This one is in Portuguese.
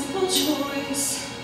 simple